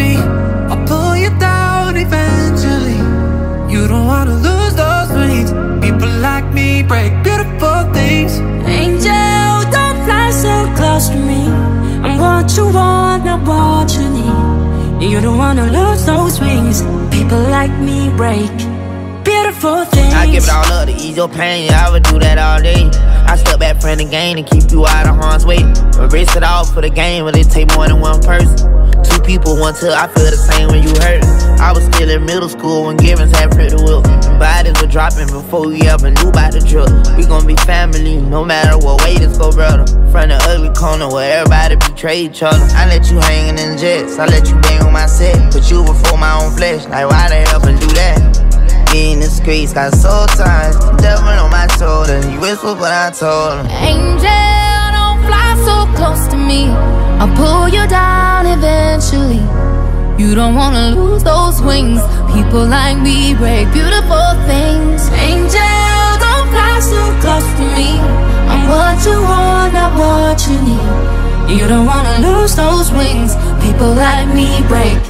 me. I'll pull you down eventually. You don't wanna lose those wings People like me break beautiful things. Angel, don't fly so close to me. I'm what you want, not what you need. You don't wanna lose those wings People like me break beautiful things. I give it all up to ease your pain. I would do that all day. I step back, friend, the game And keep you out of harm's way. Risk it all for the game. But it take more than one person People, one till I feel the same when you hurt. I was still in middle school when Givens had pretty will. Bodies were dropping before we ever knew about the drill. We gon' be family, no matter what way this go, brother. From the ugly corner where everybody betray each other. I let you hangin' in jets, I let you bang on my set. Put you before my own flesh, like why the hell and do that? in the streets, got soul ties. Devil on my shoulder, you whisper, but I told him. Angel, don't fly so close to me. I'll pull you down eventually. You don't wanna lose those wings. People like me break beautiful things. Angel, don't fly so close to me. I'm what you want, not what you need. You don't wanna lose those wings. People like me break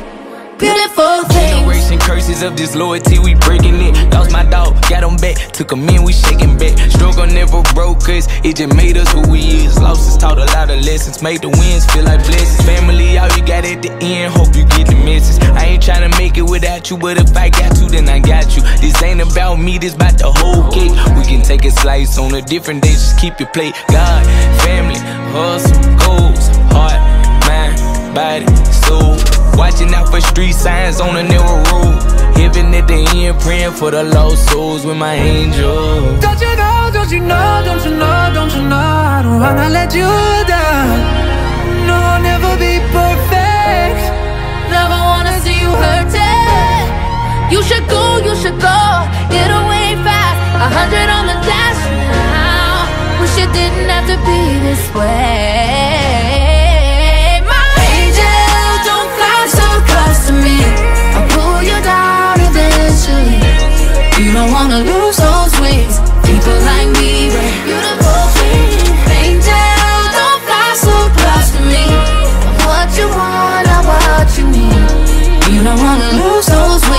beautiful things. Generation curses of disloyalty, we breaking it. Lost my dog, got him back, took him in, we shaking back. Struggle never broke us, it just made us who we is. Losses taught a lessons, made the wins feel like blessings. Family, all you got at the end, hope you get the message. I ain't trying to make it without you, but if I got you, then I got you. This ain't about me, this about the whole cake. We can take a slice on a different day, just keep your plate. God, family, hustle, goals, heart, mind, body, soul. Watching out for street signs on a narrow road. Heaven at the end, praying for the lost souls with my angel. Don't you know, don't you know, don't you know, don't you know I don't wanna let you this way. You don't wanna lose those wings. People like me, beautiful Angel, don't fly so close to me. I'm what you want, I'm what you need. You don't wanna lose those